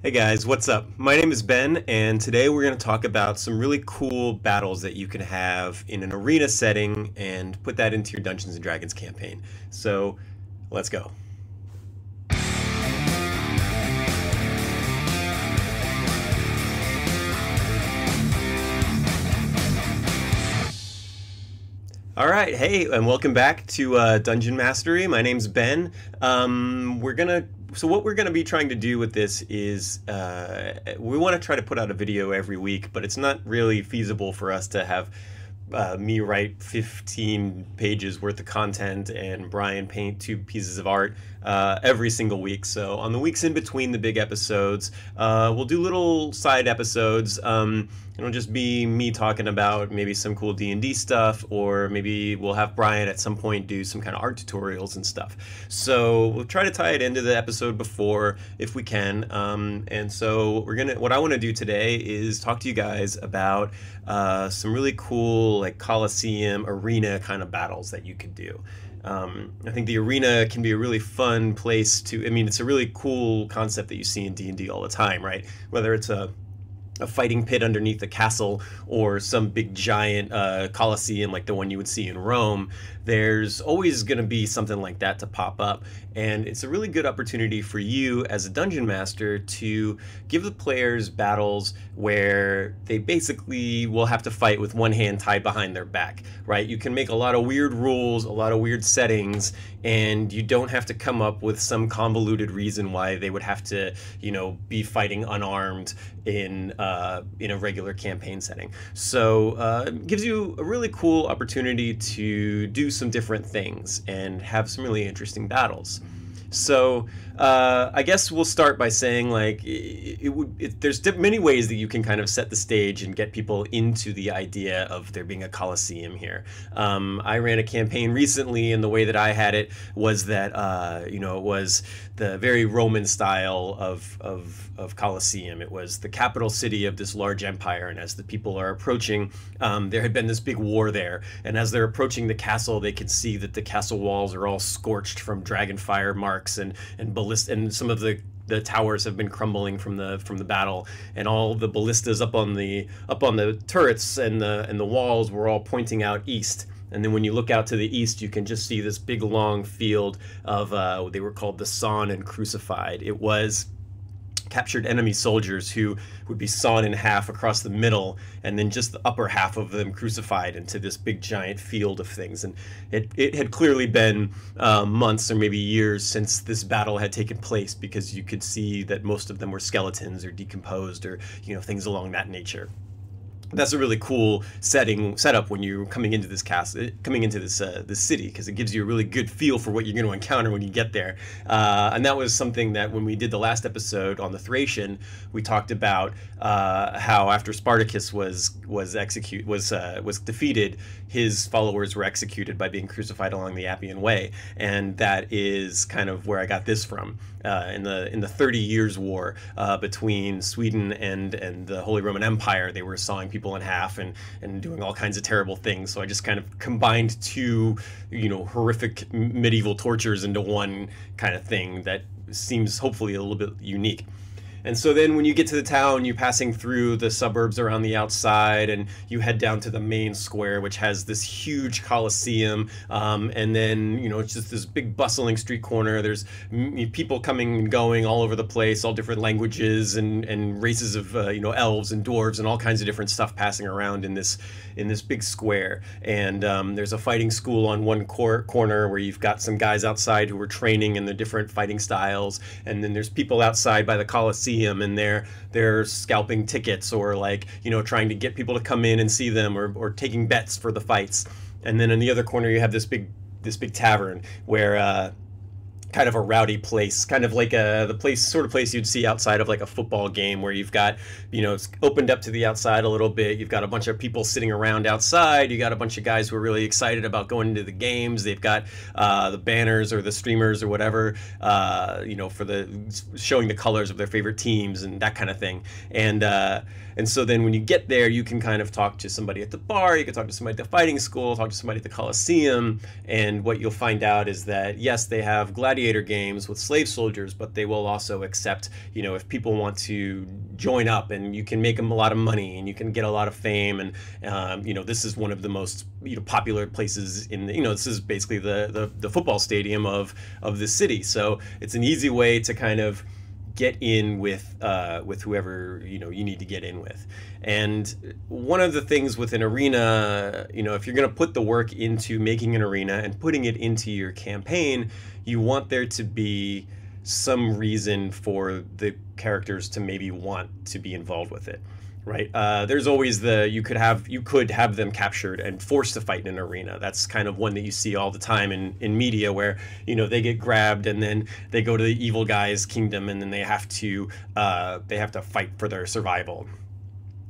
Hey guys, what's up? My name is Ben, and today we're going to talk about some really cool battles that you can have in an arena setting and put that into your Dungeons and Dragons campaign. So, let's go. All right, hey, and welcome back to uh, Dungeon Mastery. My name's Ben. Um, we're gonna so what we're going to be trying to do with this is uh, we want to try to put out a video every week, but it's not really feasible for us to have uh, me write 15 pages worth of content and Brian paint two pieces of art uh, every single week. So on the weeks in between the big episodes, uh, we'll do little side episodes. Um, it'll just be me talking about maybe some cool D&D stuff, or maybe we'll have Brian at some point do some kind of art tutorials and stuff. So we'll try to tie it into the episode before if we can. Um, and so we're gonna. What I want to do today is talk to you guys about uh, some really cool like Coliseum arena kind of battles that you could do. Um, I think the arena can be a really fun place to. I mean, it's a really cool concept that you see in D and D all the time, right? Whether it's a a fighting pit underneath a castle or some big giant uh, coliseum like the one you would see in Rome, there's always going to be something like that to pop up. And it's a really good opportunity for you as a dungeon master to give the players battles where they basically will have to fight with one hand tied behind their back, right? You can make a lot of weird rules, a lot of weird settings, and you don't have to come up with some convoluted reason why they would have to, you know, be fighting unarmed in uh, in a regular campaign setting. So uh, it gives you a really cool opportunity to do some different things and have some really interesting battles. So uh, I guess we'll start by saying like it, it would. It, there's many ways that you can kind of set the stage and get people into the idea of there being a coliseum here. Um, I ran a campaign recently, and the way that I had it was that uh, you know it was the very Roman style of of of Colosseum. It was the capital city of this large empire, and as the people are approaching, um, there had been this big war there, and as they're approaching the castle, they can see that the castle walls are all scorched from dragon fire marks and and ballist and some of the the towers have been crumbling from the from the battle. And all the ballistas up on the up on the turrets and the and the walls were all pointing out east and then when you look out to the east you can just see this big long field of uh, they were called the sawn and crucified. It was captured enemy soldiers who would be sawn in half across the middle and then just the upper half of them crucified into this big giant field of things. And it, it had clearly been uh, months or maybe years since this battle had taken place because you could see that most of them were skeletons or decomposed or you know things along that nature that's a really cool setting setup when you're coming into this cast coming into this uh, this city because it gives you a really good feel for what you're going to encounter when you get there. Uh, and that was something that when we did the last episode on the Thracian we talked about uh, how after Spartacus was was execute was uh, was defeated his followers were executed by being crucified along the Appian Way. And that is kind of where I got this from uh, in the in the Thirty Years' War uh, between Sweden and and the Holy Roman Empire they were sawing people in half and and doing all kinds of terrible things. So I just kind of combined two, you know, horrific medieval tortures into one kind of thing that seems hopefully a little bit unique. And so then when you get to the town, you're passing through the suburbs around the outside and you head down to the main square, which has this huge coliseum. Um, and then, you know, it's just this big bustling street corner. There's people coming and going all over the place, all different languages and, and races of, uh, you know, elves and dwarves and all kinds of different stuff passing around in this, in this big square. And um, there's a fighting school on one cor- corner where you've got some guys outside who are training in the different fighting styles. And then there's people outside by the coliseum them and they're they're scalping tickets or like you know trying to get people to come in and see them or, or taking bets for the fights. And then in the other corner you have this big this big tavern where uh, kind of a rowdy place, kind of like a the place sort of place you'd see outside of like a football game where you've got you know it's opened up to the outside a little bit. You've got a bunch of people sitting around outside. You got a bunch of guys who are really excited about going into the games. They've got uh, the banners or the streamers or whatever, uh, you know, for the showing the colors of their favorite teams and that kind of thing. And uh, and so then when you get there, you can kind of talk to somebody at the bar, you can talk to somebody at the fighting school, talk to somebody at the Coliseum, and what you'll find out is that yes, they have gladiators gladiator games with slave soldiers, but they will also accept, you know, if people want to join up and you can make them a lot of money and you can get a lot of fame. And, um, you know, this is one of the most, you know, popular places in the, you know, this is basically the, the, the football stadium of, of the city. So it's an easy way to kind of, get in with uh, with whoever you know you need to get in with. And one of the things with an arena, you know, if you're going to put the work into making an arena and putting it into your campaign, you want there to be some reason for the characters to maybe want to be involved with it right? Uh, there's always the you could have you could have them captured and forced to fight in an arena. That's kind of one that you see all the time in in media where you know they get grabbed and then they go to the evil guy's kingdom and then they have to uh, they have to fight for their survival.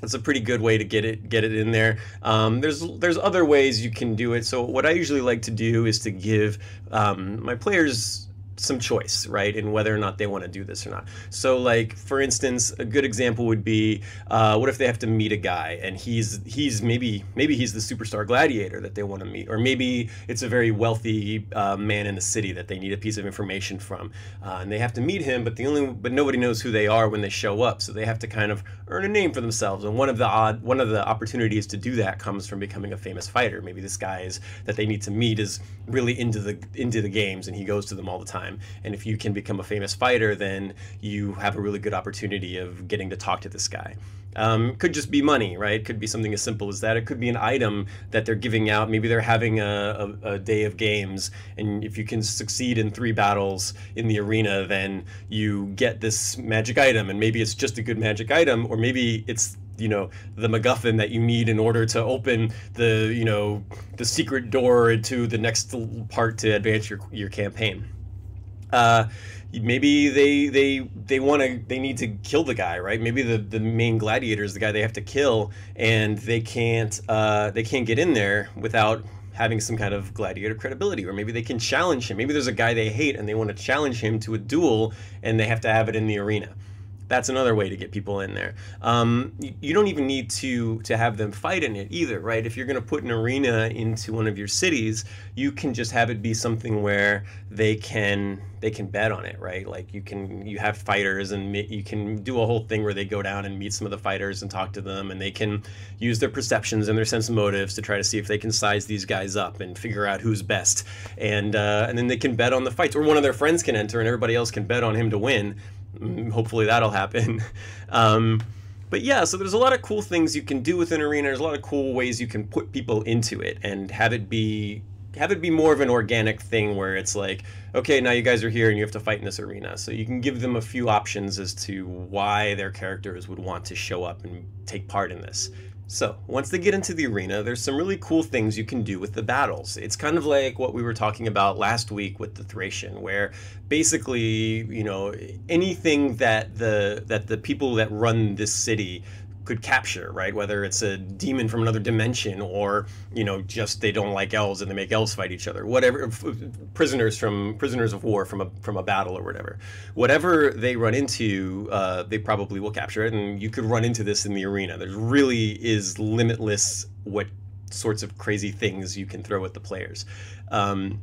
That's a pretty good way to get it get it in there. Um, there's there's other ways you can do it. So what I usually like to do is to give um, my players some choice, right, in whether or not they want to do this or not. So, like for instance, a good example would be, uh, what if they have to meet a guy and he's he's maybe maybe he's the superstar gladiator that they want to meet, or maybe it's a very wealthy uh, man in the city that they need a piece of information from, uh, and they have to meet him, but the only but nobody knows who they are when they show up, so they have to kind of earn a name for themselves. And one of the odd one of the opportunities to do that comes from becoming a famous fighter. Maybe this guy is that they need to meet is really into the into the games and he goes to them all the time time. And if you can become a famous fighter, then you have a really good opportunity of getting to talk to this guy. Um, could just be money, right? Could be something as simple as that. It could be an item that they're giving out. Maybe they're having a, a, a, day of games, and if you can succeed in three battles in the arena, then you get this magic item. And maybe it's just a good magic item, or maybe it's you know the MacGuffin that you need in order to open the you know the secret door to the next part to advance your your campaign. Uh, maybe they they they want to they need to kill the guy right? Maybe the the main gladiator is the guy they have to kill and they can't uh, they can't get in there without having some kind of gladiator credibility or maybe they can challenge him. Maybe there's a guy they hate and they want to challenge him to a duel and they have to have it in the arena that's another way to get people in there. Um, you, don't even need to to have them fight in it either, right? If you're going to put an arena into one of your cities, you can just have it be something where they can they can bet on it, right? Like you can you have fighters and you can do a whole thing where they go down and meet some of the fighters and talk to them, and they can use their perceptions and their sense of motives to try to see if they can size these guys up and figure out who's best, and uh, and then they can bet on the fights, or one of their friends can enter and everybody else can bet on him to win hopefully that'll happen. Um, but yeah, so there's a lot of cool things you can do with an arena. There's a lot of cool ways you can put people into it and have it be have it be more of an organic thing where it's like, okay, now you guys are here and you have to fight in this arena. So you can give them a few options as to why their characters would want to show up and take part in this. So, once they get into the arena, there's some really cool things you can do with the battles. It's kind of like what we were talking about last week with the Thracian, where basically, you know, anything that the that the people that run this city could capture, right? Whether it's a demon from another dimension or, you know, just they don't like elves and they make elves fight each other. Whatever prisoners from prisoners of war from a from a battle or whatever. Whatever they run into, uh, they probably will capture it and you could run into this in the arena. There really is limitless what sorts of crazy things you can throw at the players. Um,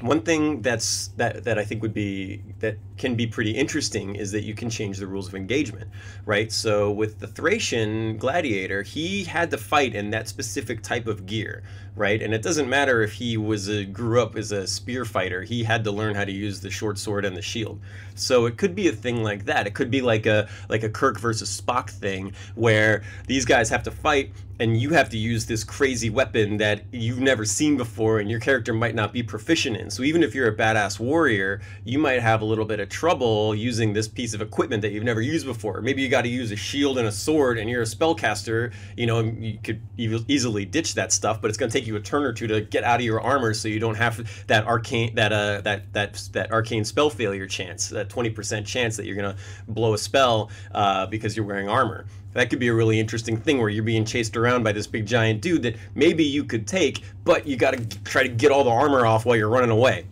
one thing that's that that I think would be that can be pretty interesting is that you can change the rules of engagement, right? So with the Thracian gladiator, he had to fight in that specific type of gear, right? And it doesn't matter if he was a grew up as a spear fighter, he had to learn how to use the short sword and the shield. So it could be a thing like that. It could be like a like a Kirk versus Spock thing where these guys have to fight and you have to use this crazy weapon that you've never seen before and your character might not be proficient in. So even if you're a badass warrior, you might have a little bit of trouble using this piece of equipment that you've never used before. Maybe you got to use a shield and a sword and you're a spellcaster, you know, you could easily ditch that stuff, but it's going to take you a turn or two to get out of your armor so you don't have that arcane that uh that that that arcane spell failure chance, that 20% chance that you're going to blow a spell uh, because you're wearing armor that could be a really interesting thing where you're being chased around by this big giant dude that maybe you could take, but you got to try to get all the armor off while you're running away.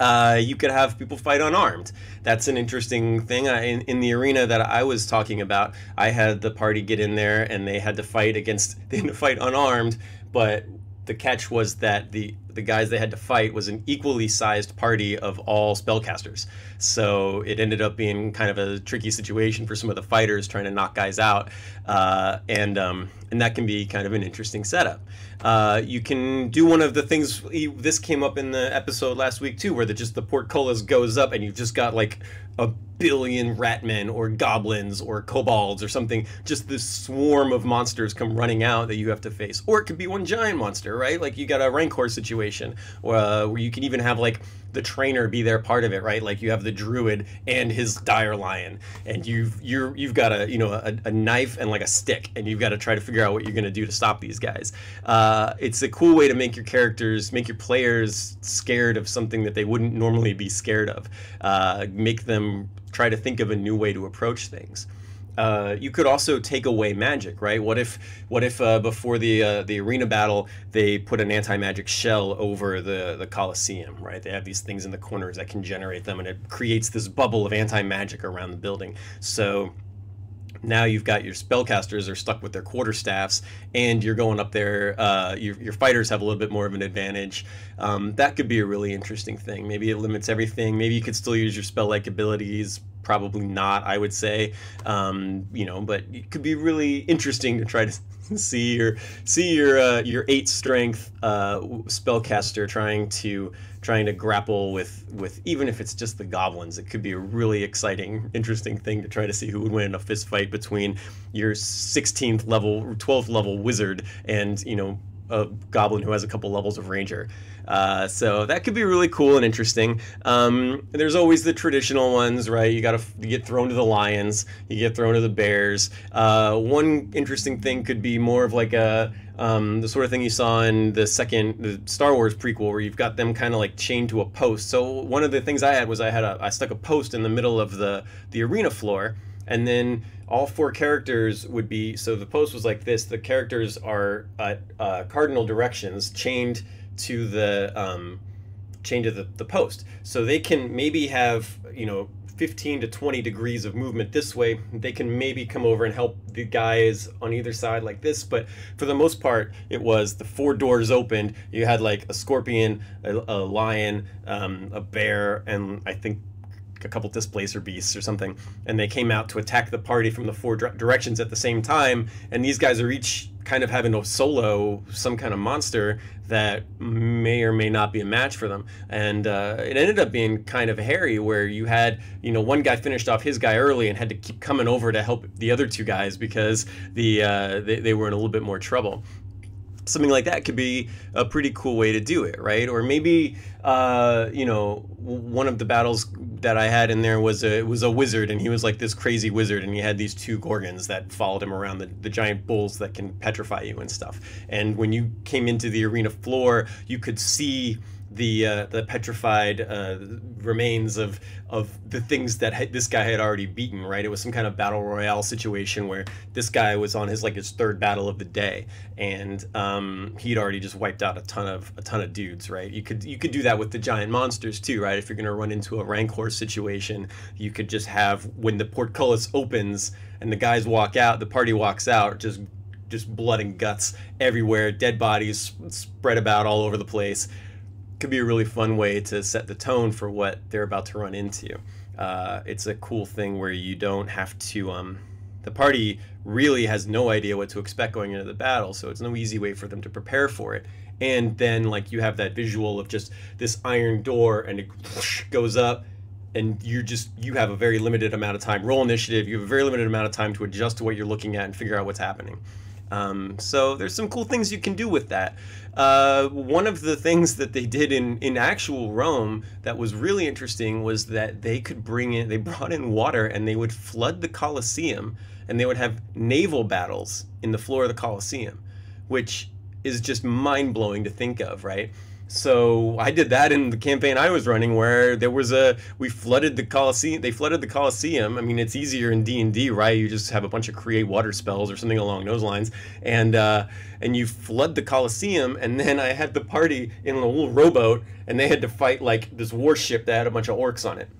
Uh, you could have people fight unarmed. That's an interesting thing. I, in, in the arena that I was talking about, I had the party get in there and they had to fight against, they had to fight unarmed, but the catch was that the the guys they had to fight was an equally sized party of all spellcasters. So it ended up being kind of a tricky situation for some of the fighters trying to knock guys out, uh, and um, and that can be kind of an interesting setup. Uh, you can do one of the things. This came up in the episode last week too, where the just the portcullis goes up and you've just got like a billion ratmen or goblins or kobolds or something. Just this swarm of monsters come running out that you have to face, or it could be one giant monster, right? Like you got a rancor situation, uh, where you can even have like the trainer be there part of it, right? Like you have the druid and his dire lion, and you've you're you've got a you know a, a knife and like a stick, and you've got to try to figure out what you're gonna do to stop these guys. Uh, it's a cool way to make your characters, make your players scared of something that they wouldn't normally be scared of. Uh, make them try to think of a new way to approach things. Uh, you could also take away magic, right? What if, what if uh, before the uh, the arena battle they put an anti magic shell over the the Colosseum, right? They have these things in the corners that can generate them, and it creates this bubble of anti magic around the building. So now you've got your spellcasters are stuck with their quarterstaffs, and you're going up there. Uh, your, your fighters have a little bit more of an advantage. Um, that could be a really interesting thing. Maybe it limits everything. Maybe you could still use your spell-like abilities probably not i would say um, you know but it could be really interesting to try to see your see your uh, your eight strength uh, spellcaster trying to trying to grapple with with even if it's just the goblins it could be a really exciting interesting thing to try to see who would win in a fist fight between your 16th level 12th level wizard and you know a goblin who has a couple levels of ranger. Uh, so that could be really cool and interesting. Um, there's always the traditional ones, right? You got to get thrown to the lions, you get thrown to the bears. Uh, one interesting thing could be more of like a um, the sort of thing you saw in the second the Star Wars prequel, where you've got them kind of like chained to a post. So one of the things I had was I had a I stuck a post in the middle of the the arena floor and then all four characters would be so the post was like this the characters are at uh, cardinal directions chained to the um, chained to the, the post so they can maybe have you know 15 to 20 degrees of movement this way they can maybe come over and help the guys on either side like this but for the most part it was the four doors opened. You had like a scorpion a, a lion um, a bear and i think a couple displacer beasts or something, and they came out to attack the party from the four directions at the same time. And these guys are each kind of having to solo some kind of monster that may or may not be a match for them. And uh, it ended up being kind of hairy, where you had you know one guy finished off his guy early and had to keep coming over to help the other two guys because the uh, they, they were in a little bit more trouble something like that could be a pretty cool way to do it, right? Or maybe uh, you know one of the battles that I had in there was a was a wizard, and he was like this crazy wizard, and he had these two gorgons that followed him around the, the giant bulls that can petrify you and stuff. And when you came into the arena floor, you could see the uh, the petrified uh, remains of of the things that this guy had already beaten. Right, it was some kind of battle royale situation where this guy was on his like his third battle of the day, and um, he'd already just wiped out a ton of a ton of dudes. Right, you could you could do that with the giant monsters too. Right, if you're gonna run into a rancor situation, you could just have when the portcullis opens and the guys walk out, the party walks out, just just blood and guts everywhere, dead bodies spread about all over the place could be a really fun way to set the tone for what they're about to run into. Uh, it's a cool thing where you don't have to. Um, the party really has no idea what to expect going into the battle, so it's no easy way for them to prepare for it. And then, like, you have that visual of just this iron door, and it goes up, and you just you have a very limited amount of time. Roll initiative. You have a very limited amount of time to adjust to what you're looking at and figure out what's happening. Um, so there's some cool things you can do with that. Uh, one of the things that they did in, in actual Rome that was really interesting was that they could bring in, they brought in water and they would flood the Colosseum and they would have naval battles in the floor of the Colosseum, which is just mind blowing to think of, right? So I did that in the campaign I was running, where there was a we flooded the Coliseum. They flooded the Coliseum. I mean, it's easier in D and D, right? You just have a bunch of create water spells or something along those lines, and uh, and you flood the Coliseum. And then I had the party in a little rowboat, and they had to fight like this warship that had a bunch of orcs on it.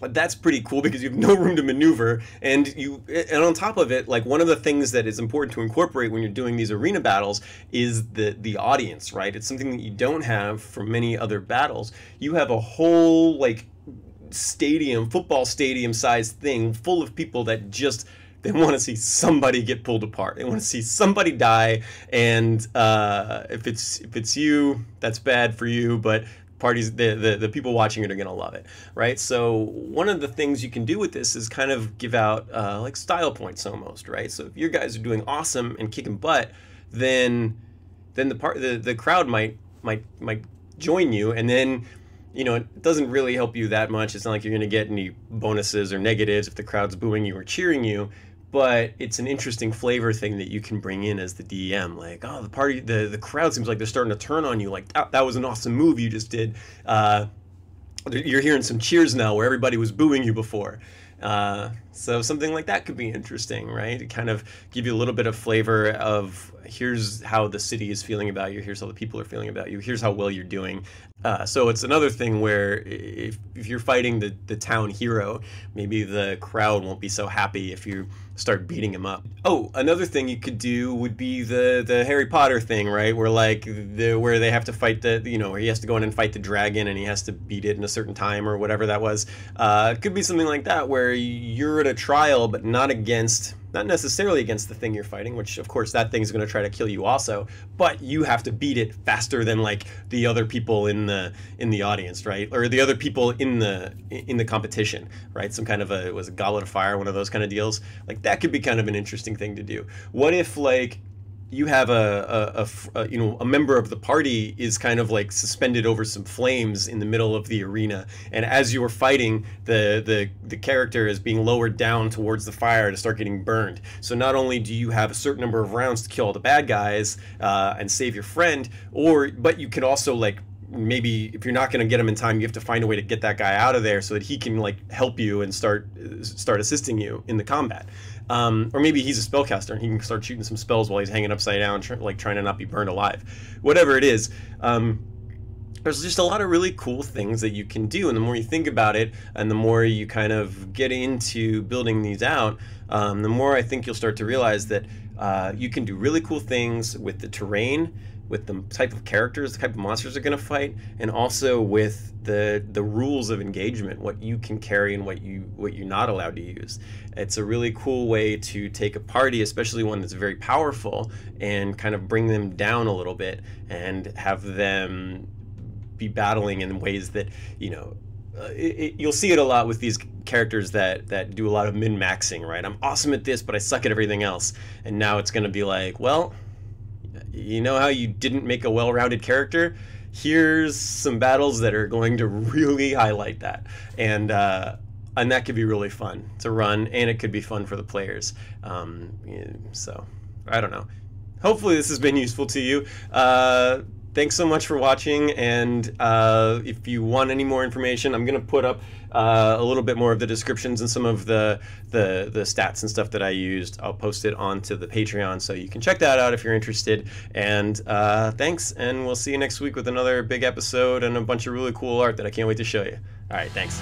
That's pretty cool because you have no room to maneuver and you and on top of it like one of the things that is important to incorporate when you're doing these arena battles is the the audience right it's something that you don't have for many other battles you have a whole like stadium football stadium sized thing full of people that just they want to see somebody get pulled apart. They want to see somebody die, and uh, if it's if it's you, that's bad for you. But parties the, the, the people watching it are going to love it right? So one of the things you can do with this is kind of give out uh, like style points almost right? So if your guys are doing awesome and kicking butt then then the part the, the crowd might might might join you and then you know it doesn't really help you that much. It's not like you're going to get any bonuses or negatives if the crowd's booing you or cheering you but it's an interesting flavor thing that you can bring in as the DM. Like, oh, the party, the the crowd seems like they're starting to turn on you. Like, that, that was an awesome move you just did. Uh, you're hearing some cheers now where everybody was booing you before. Uh, so something like that could be interesting, right? To kind of give you a little bit of flavor of here's how the city is feeling about you, here's how the people are feeling about you, here's how well you're doing. Uh, so it's another thing where if, if you're fighting the, the town hero, maybe the crowd won't be so happy if you start beating him up. Oh, another thing you could do would be the the Harry Potter thing, right? Where like the where they have to fight the you know he has to go in and fight the dragon and he has to beat it in a certain time or whatever that was. Uh, it could be something like that where you're at a trial but not against not necessarily against the thing you're fighting, which of course that thing's going to try to kill you also, but you have to beat it faster than like the other people in the in the audience, right? Or the other people in the in the competition, right? Some kind of a was a goblet of fire, one of those kind of deals. Like that could be kind of an interesting thing to do. What if like you have a, a, a, you know a member of the party is kind of like suspended over some flames in the middle of the arena. And as you are fighting the the the character is being lowered down towards the fire to start getting burned. So not only do you have a certain number of rounds to kill all the bad guys uh, and save your friend or but you can also like maybe if you're not going to get him in time you have to find a way to get that guy out of there so that he can like help you and start start assisting you in the combat um, or maybe he's a spellcaster and he can start shooting some spells while he's hanging upside down, tr- like trying to not be burned alive. Whatever it is, um, there's just a lot of really cool things that you can do. And the more you think about it and the more you kind of get into building these out, um, the more I think you'll start to realize that uh, you can do really cool things with the terrain with the type of characters, the type of monsters they're going to fight, and also with the the rules of engagement, what you can carry and what you what you're not allowed to use. It's a really cool way to take a party, especially one that's very powerful, and kind of bring them down a little bit and have them be battling in ways that you know uh, it, it, you'll see it a lot with these characters that that do a lot of min maxing, right? I'm awesome at this, but I suck at everything else. And now it's going to be like, well, you know how you didn't make a well-rounded character? Here's some battles that are going to really highlight that, and uh, and that could be really fun to run, and it could be fun for the players. Um, so I don't know. Hopefully, this has been useful to you. Uh, thanks so much for watching. And uh, if you want any more information, I'm going to put up uh, a little bit more of the descriptions and some of the, the, the stats and stuff that I used. I'll post it onto the Patreon so you can check that out if you're interested. And uh, thanks, and we'll see you next week with another big episode and a bunch of really cool art that I can't wait to show you. All right, thanks.